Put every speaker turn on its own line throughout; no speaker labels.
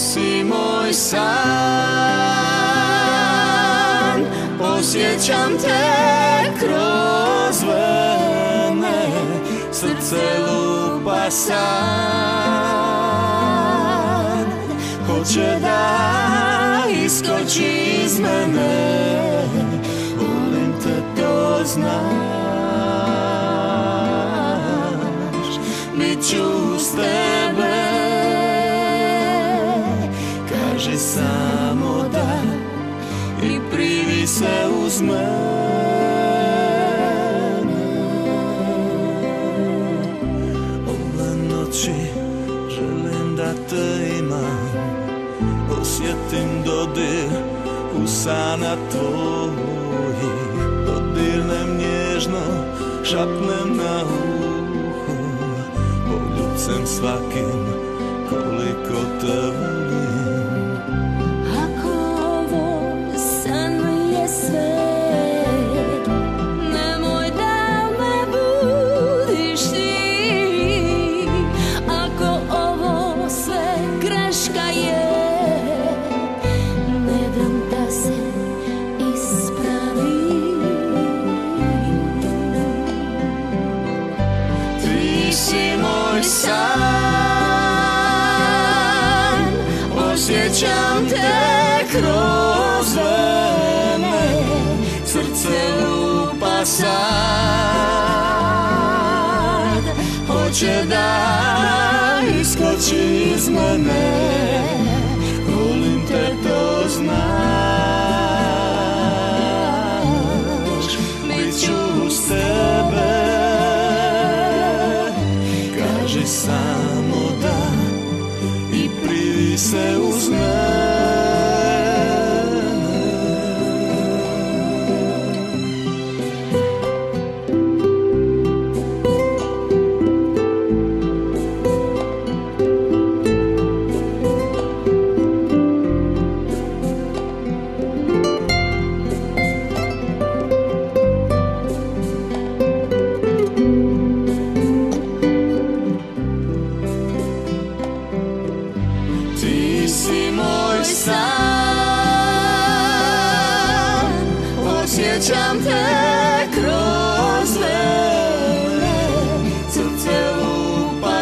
si moj san Osjećam te kroz vene Srce lupa sad Hoće da iskoči iz mene Volim te to znaš Bit se uz mene Ove noći želim da te imam. Osjetim dodir usana tvojih. Dodirnem nježno, šapnem na uho. Poljucem svakim koliko te volim Osjećam te kroz vene Srce lupa sad. Hoće da iskoči iz mene Volim te to znaš. Bit ću s tebe Kaži samo da I privi se uz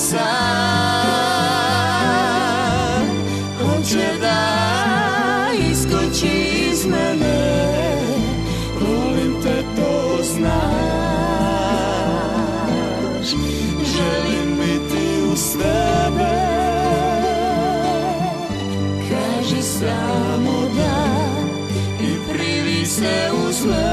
sam. On će da iskoči iz mene. Volim te to znaš. Želim biti u sebe Kaži samo da I privi se uz me